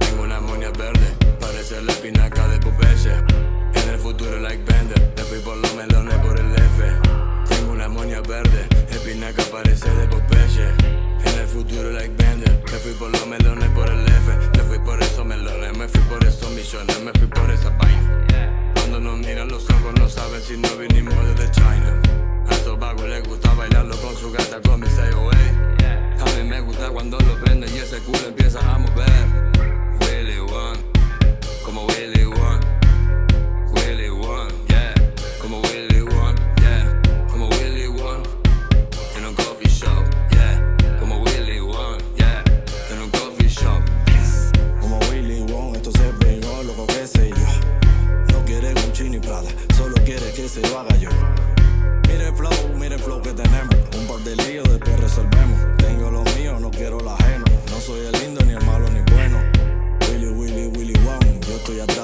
Tengo una moña verde, parece la espinaca de Popeye. En el futuro, like Bender, te fui por los melones por el F. Tengo una moña verde, espinaca parece de Popeye. En el futuro, like Bender, te fui por los melones. Gata con mi 6 A mí me gusta cuando lo prende y ese culo empieza a mover. Willy One, como Willy One. Willy One, yeah, como Willy One, yeah, como Willy One. En un coffee shop, yeah, como Willy One, yeah, en un coffee shop. Como Willy Wong, esto se pegó, loco que sé yo. No quiere Gucci ni Prada, solo quiere que se lo haga yo. Estoy atrás